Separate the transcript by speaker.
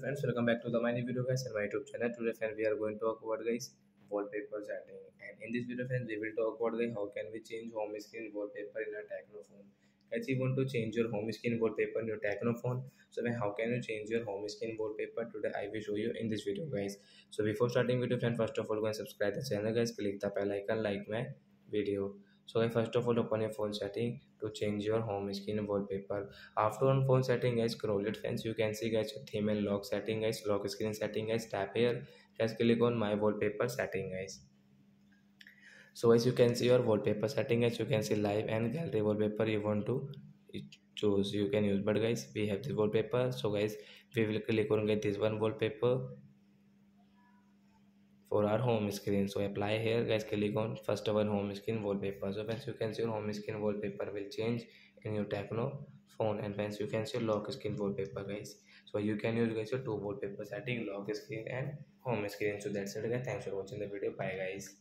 Speaker 1: friends welcome back to the new video guys and my youtube channel. Today friends we are going to talk about guys wallpaper setting. And in this video friends we will talk about guys how can we change home screen wallpaper in a Tecno phone guys you want to change your home screen wallpaper in your Tecno phone? So then how can you change your home screen wallpaper? Today i will show you in this video guys. So before starting video friend first of all go and subscribe the channel guys. Click the bell icon like my video so first of all open your phone setting to change your home screen wallpaper. After on phone setting guys scroll it friends. You can see guys theme and lock setting guys. Lock screen setting guys. Tap here. Just click on my wallpaper setting guys. So as you can see your wallpaper setting as you can see live and gallery wallpaper you want to choose. You can use but guys we have this wallpaper. So guys we will click on get this one wallpaper for our home screen so apply here guys click on first of all home screen wallpaper so once you can see your home screen wallpaper will change in your techno phone and once you can see lock screen wallpaper guys so you can use guys your two wallpaper setting lock screen and home screen so that's it guys thanks for watching the video bye guys